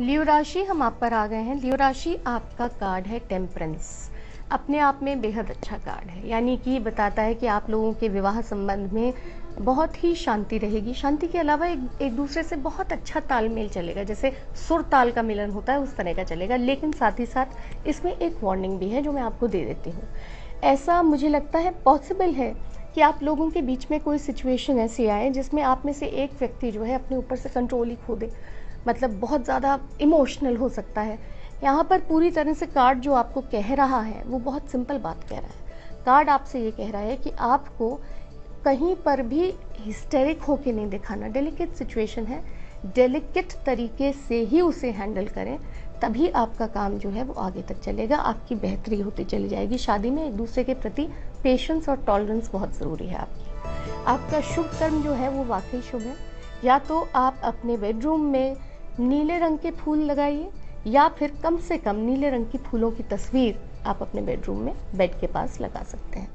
लियो राशि, हम आप पर आ गए हैं। लियो राशि आपका कार्ड है टेम्परेंस अपने आप में बेहद अच्छा कार्ड है। यानी कि बताता है कि आप लोगों के विवाह संबंध में बहुत ही शांति रहेगी। शांति के अलावा एक एक दूसरे से बहुत अच्छा तालमेल चलेगा। जैसे सुर ताल का मिलन होता है, उस तरह का चलेगा। लेकिन साथ ही साथ इसमें एक वार्निंग भी है, जो मैं आपको दे देती हूँ। ऐसा मुझे लगता है पॉसिबल है कि आप लोगों के बीच में कोई सिचुएशन ऐसी आए, जिसमें आप में से एक व्यक्ति जो है अपने ऊपर से कंट्रोल ही खो दे। मतलब बहुत ज़्यादा इमोशनल हो सकता है। यहाँ पर पूरी तरह से कार्ड जो आपको कह रहा है, वो बहुत सिंपल बात कह रहा है। कार्ड आपसे ये कह रहा है कि आपको कहीं पर भी हिस्टेरिक होके नहीं दिखाना। डेलिकेट सिचुएशन है। डेलिकेट तरीके से ही उसे हैंडल करें, तभी आपका काम जो है वो आगे तक चलेगा, आपकी बेहतरी होती चली जाएगी। शादी में एक दूसरे के प्रति पेशेंस और टॉलरेंस बहुत ज़रूरी है आपकी। आपका शुभ कर्म जो है वो वाकई शुभ है। या तो आप अपने बेडरूम में नीले रंग के फूल लगाइए, या फिर कम से कम नीले रंग की फूलों की तस्वीर आप अपने बेडरूम में बेड के पास लगा सकते हैं।